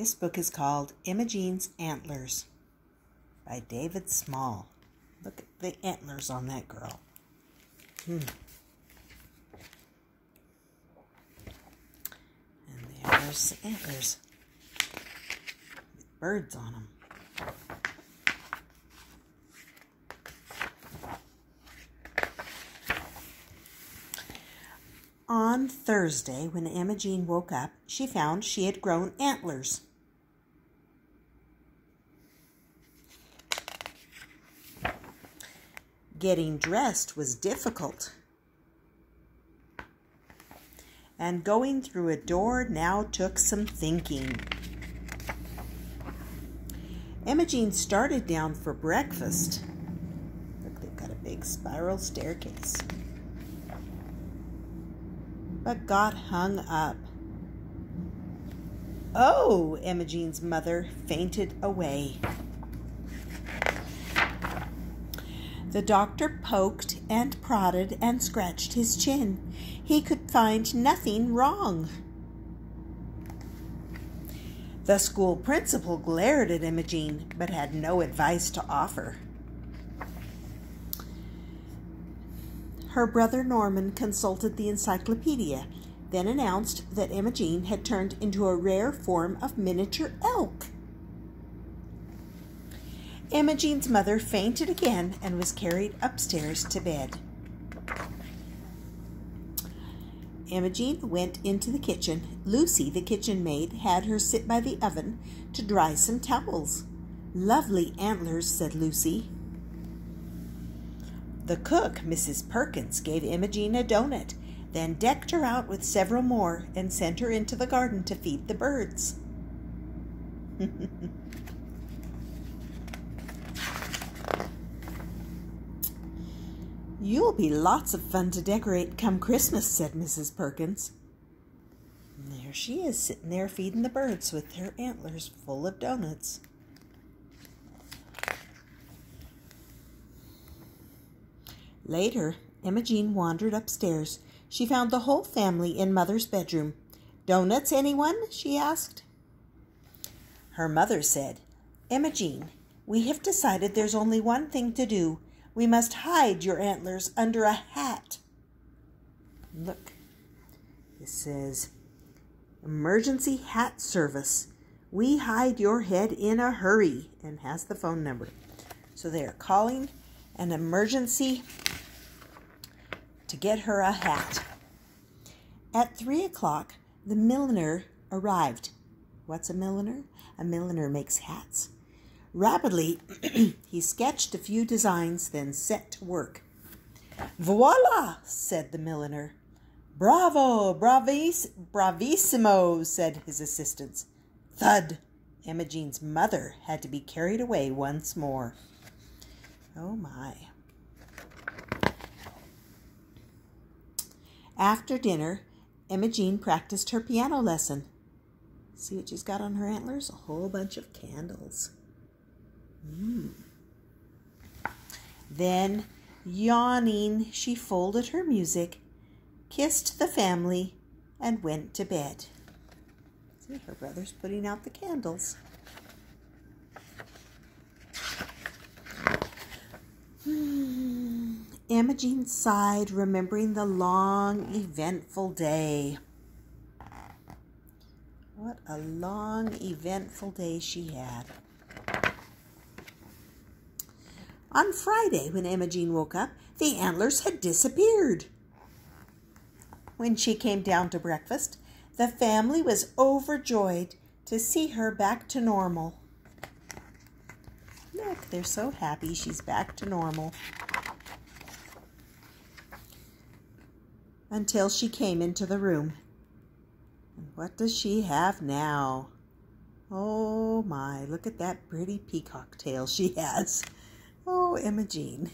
This book is called Imogene's Antlers by David Small. Look at the antlers on that girl. Hmm. And there's the antlers with birds on them. On Thursday, when Imogene woke up, she found she had grown antlers. Getting dressed was difficult. And going through a door now took some thinking. Imogene started down for breakfast. Look, they've got a big spiral staircase. But got hung up. Oh, Imogene's mother fainted away. The doctor poked and prodded and scratched his chin. He could find nothing wrong. The school principal glared at Imogene, but had no advice to offer. Her brother Norman consulted the encyclopedia, then announced that Imogene had turned into a rare form of miniature elk. Imogene's mother fainted again and was carried upstairs to bed. Imogene went into the kitchen. Lucy, the kitchen maid, had her sit by the oven to dry some towels. Lovely antlers, said Lucy. The cook, Mrs. Perkins, gave Imogene a donut, then decked her out with several more and sent her into the garden to feed the birds. You'll be lots of fun to decorate come Christmas, said Mrs. Perkins. And there she is, sitting there feeding the birds with her antlers full of donuts. Later, Imogene wandered upstairs. She found the whole family in Mother's bedroom. Donuts, anyone? she asked. Her mother said, Imogene, we have decided there's only one thing to do we must hide your antlers under a hat. Look, it says Emergency Hat Service. We hide your head in a hurry and has the phone number. So they are calling an emergency to get her a hat. At three o'clock, the milliner arrived. What's a milliner? A milliner makes hats. Rapidly, he sketched a few designs, then set to work. Voila, said the milliner. Bravo, bravis, bravissimo, said his assistants. Thud! Imogene's mother had to be carried away once more. Oh my. After dinner, Imogene practiced her piano lesson. See what she's got on her antlers? A whole bunch of candles. Mm. Then, yawning, she folded her music, kissed the family, and went to bed. See, her brother's putting out the candles. Imogene sighed, remembering the long, eventful day. What a long, eventful day she had. On Friday, when Imogene woke up, the antlers had disappeared. When she came down to breakfast, the family was overjoyed to see her back to normal. Look, they're so happy she's back to normal. Until she came into the room. And what does she have now? Oh my, look at that pretty peacock tail she has. Oh, Imogene.